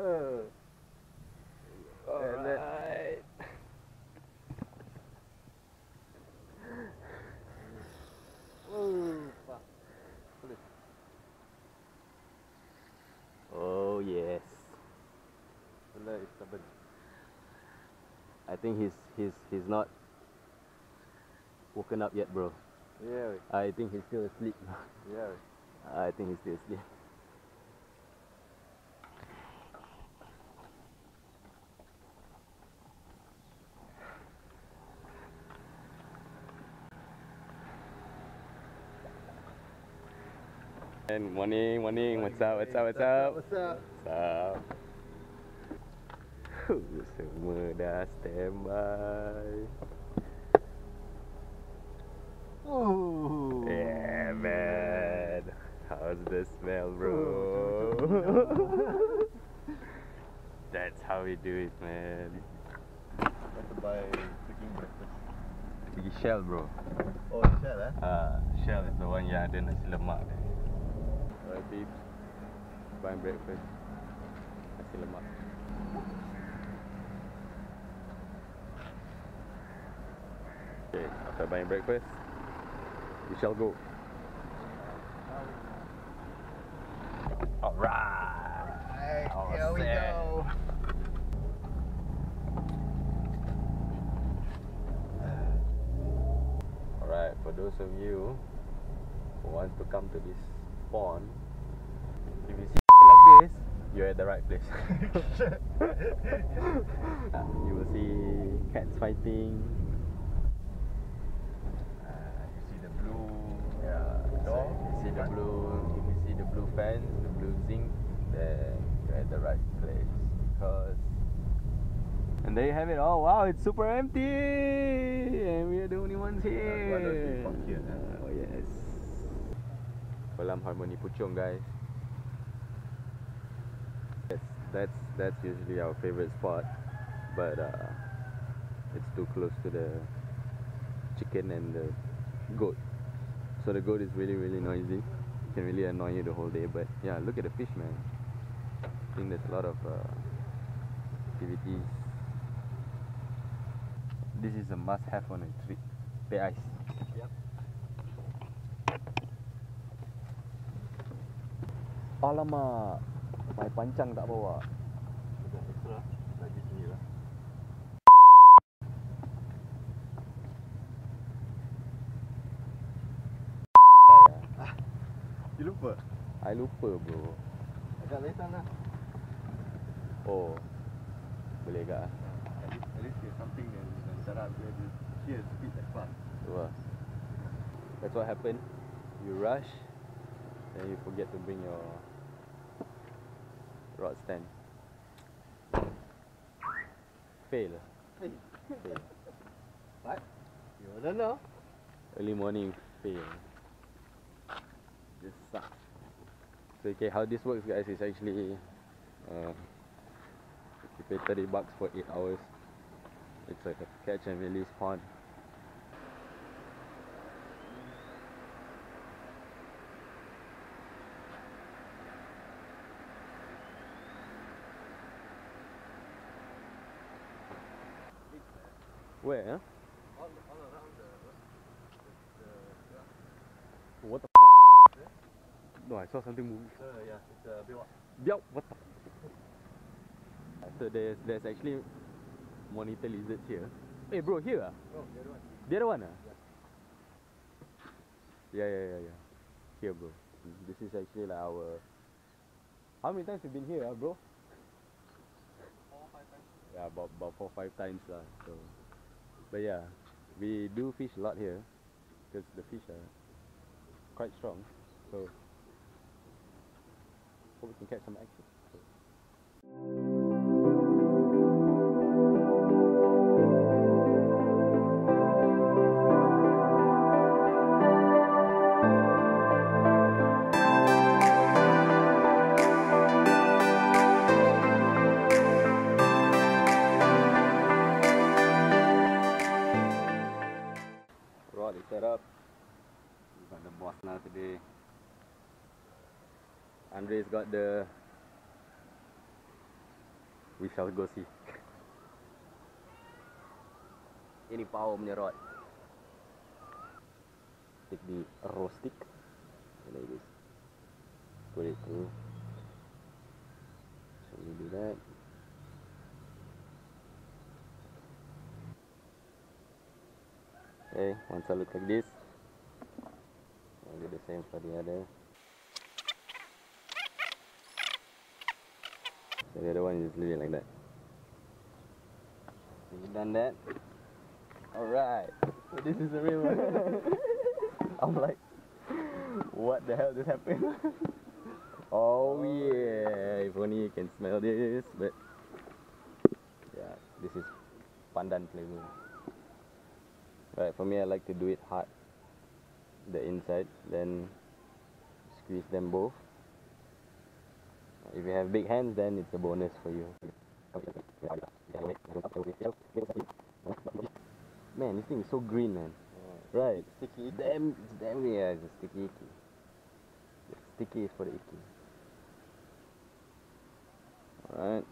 Then- Alright. Oh yes. Fella is stubborn. I think he's he's he's not woken up yet, bro. Yeah. I think he's still asleep. yeah. I think he's still asleep. And morning, morning. What's up? What's up? What's up? What's up? What's up? Semua dah standby. Oh. Yeah, man. How's the smell, bro? That's how we do it, man. Want to buy freaking breakfast. Pergi Shell, bro. Oh, shell eh? Ah, Shell is the one yang ada nasi lemak dia. Alright, babes. Buying breakfast. Nasi lemak. Okay, after buying breakfast, we shall go. Alright. Alright, Oh, here we sad. go. Alright, for those of you who want to come to this pond, if you see like this, you're at the right place. Uh, you will see cats fighting. Uh, you see the blue. Yeah, door. you see the blue. If you see the blue fence, the blue zinc, then you're at the right place. Because and there you have it. Oh wow, it's super empty, and we are the only ones here. one of the park here? Oh yes. Kolam Harmony Puchong, guys. That's that's usually our favorite spot, but uh, it's too close to the chicken and the goat. So the goat is really really noisy. it Can really annoy you the whole day. But yeah, look at the fish, man. I think there's a lot of uh, activities. This is a must-have on a trip. Teh ice. Yep. Alamak, my pancang tak bawa. Lagi sini lah. You lupa? I lupa bro. Agak lesan lah. Oh, boleh? At least, at least there's something yang cara dia dia hear speed that fast. Tu lah. That's what happened. You rush, then you forget to bring your rod stand. Fail. Fail. what? You wanna know? Early morning fail. Just sucks. So okay, how this works guys is actually uh, you pay 30 bucks for 8 hours. It's like a catch and release pond. Where? All, all around the, the, the What the f? No, I saw something move. uh, yeah, it's a. Yup, what the So there's there's actually monitor lizards here. Hey bro, here ah? Oh, the other one. The other one ah? Yeah, yeah, yeah, yeah. Here bro. This is actually like our How many times you been here ah, bro? Four, five times. Yeah, about about four five times lah. So But yeah, we do fish a lot here because the fish are quite strong. So hope we can catch some action. So. Now today. Andre's got the we shall go see. Ini power punya rod. Take the. And then just put it through. So we do that. Okay, once I look like this, the same for the other. So the other one is leave it like that. So you done that? Alright. So this is the real one. I'm like, what the hell just happened? oh, oh yeah, if only you can smell this, but yeah, this is pandan flavor. Right, for me I like to do it hard. The inside, then squeeze them both. If you have big hands, then it's a bonus for you. Man, this thing is so green, man. Right. Sticky. It's damn, it's damn, yeah, it's a sticky icky. The sticky is for the icky. Alright.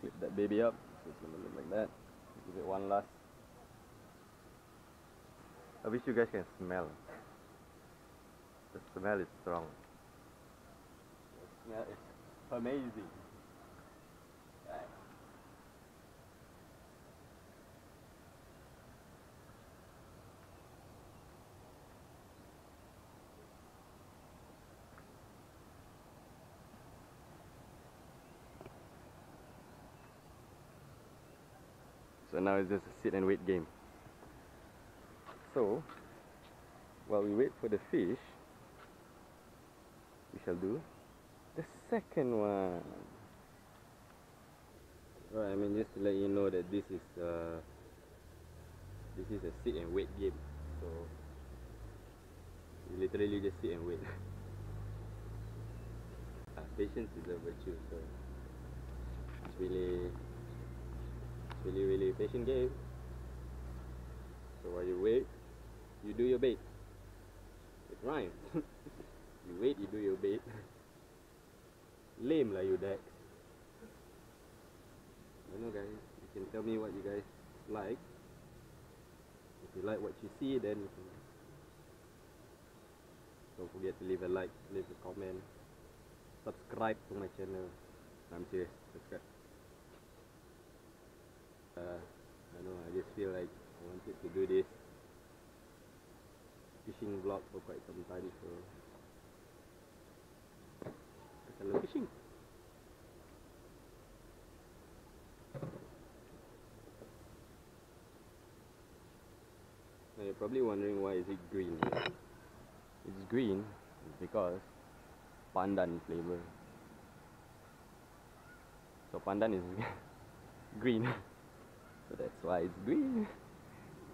Clip that baby up. So it's gonna look like that. Give it one last. I wish you guys can smell. The smell is strong. The smell is amazing. Right. So now it's just a sit and wait game. So, while we wait for the fish, we shall do the second one. Right, I mean just to let you know that this is uh, this is a sit and wait game. So you literally just sit and wait. uh, patience is a virtue, so it's really it's really really a patient game. So while you wait, you do your bait. It rhymes. you wait, you do your bait. Lame lah you Dex. I don't know guys, you can tell me what you guys like. If you like what you see, then you can don't forget to leave a like, leave a comment, subscribe to my channel. I'm serious, subscribe. Uh, I know, I just feel like I wanted to do this fishing vlog for quite some time so I love fishing. Now you're probably wondering why is it green. It's green because pandan flavor. So pandan is green. So that's why it's green.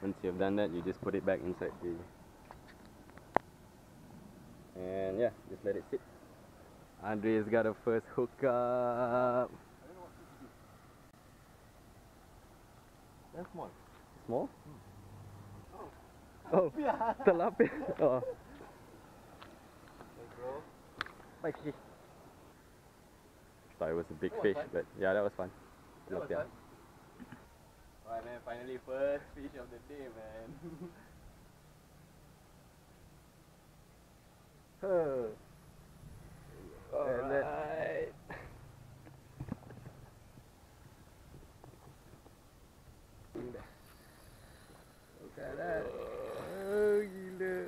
Once you've done that, you just put it back inside the and yeah, just let it sit. Andre's got a first hookup. That's small. Small? Oh, oh. tilapia. Oh, Hey bro. bye fish. Thought it was a big was fish, fun. but yeah, that was fun. That was fun. Alright man, finally first fish of the day man. Oh. That- Alright. Look at that. Oh, gila.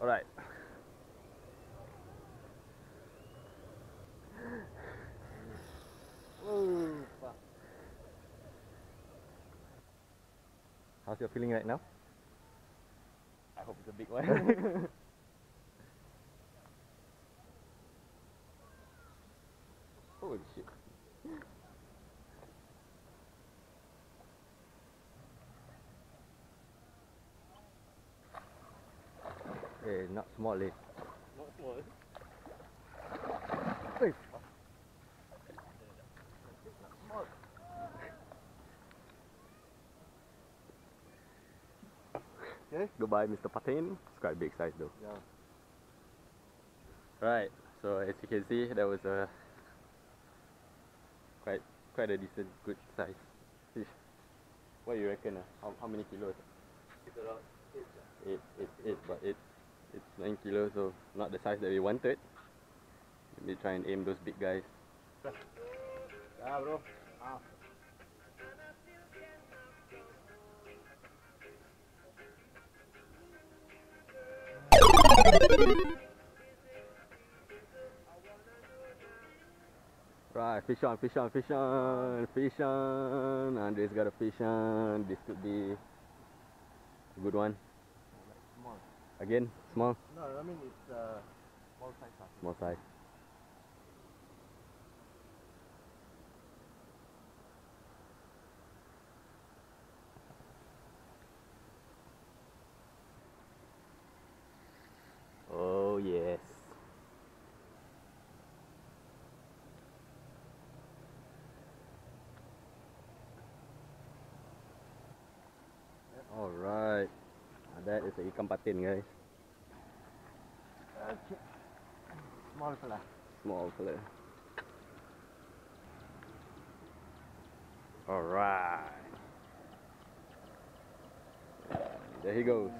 Alright. How's your feeling right now? I hope it's a big one. Holy shit. Eh, not small eh. Not small. Hey. Okay. Goodbye, Mr. Patin. It's quite a big size though. Yeah. Right. So as you can see, that was a quite quite a decent, good size fish. What do you reckon? Uh? How how many kilos? It's around eight. Eight, eight, eight, but it it's nine kilos, so not the size that we wanted. Let me try and aim those big guys. Yeah, bro. Ah. Right, fish on, fish on, fish on, fish on. Andre's got a fish on. This could be a good one. Small. Again, small, No, I mean it's uh, small size. small size. Oh yes. All right. Now That is a ikan patin, guys. Okay. Small fella. Small fella. All right. There he goes.